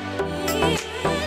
You.